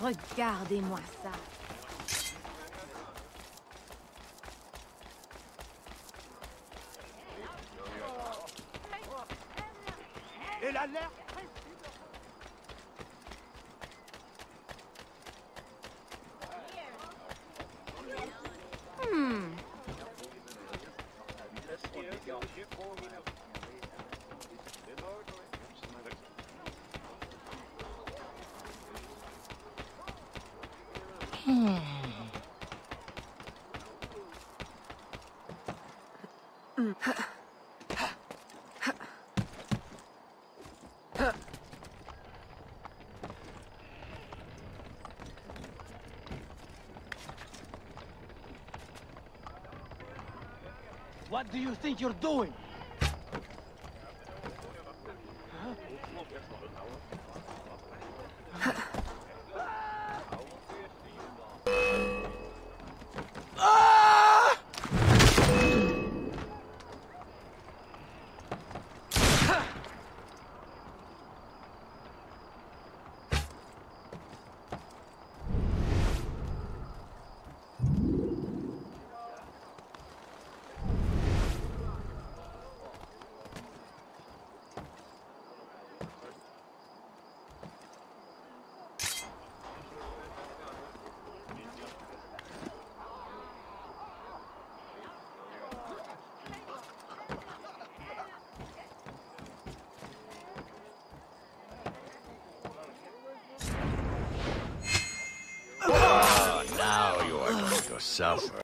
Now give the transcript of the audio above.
Regardez-moi ça. Et la What do you think you're doing? Now you